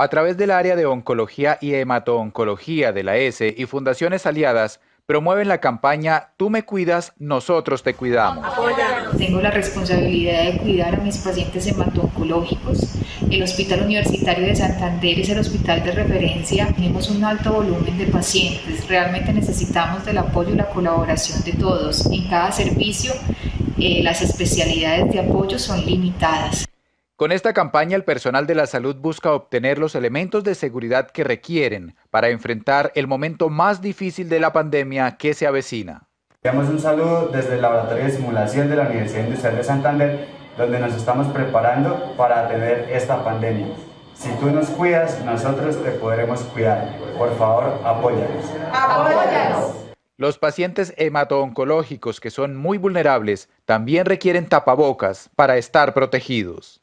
A través del área de oncología y hemato-oncología de la ESE y fundaciones aliadas, promueven la campaña Tú me cuidas, nosotros te cuidamos. Tengo la responsabilidad de cuidar a mis pacientes hemato-oncológicos. El Hospital Universitario de Santander es el hospital de referencia. Tenemos un alto volumen de pacientes. Realmente necesitamos del apoyo y la colaboración de todos. En cada servicio, eh, las especialidades de apoyo son limitadas. Con esta campaña, el personal de la salud busca obtener los elementos de seguridad que requieren para enfrentar el momento más difícil de la pandemia que se avecina. Damos un saludo desde el Laboratorio de Simulación de la Universidad Industrial de Santander, donde nos estamos preparando para atender esta pandemia. Si tú nos cuidas, nosotros te podremos cuidar. Por favor, apóyanos. ¡Apóyanos! Los pacientes hemato-oncológicos que son muy vulnerables también requieren tapabocas para estar protegidos.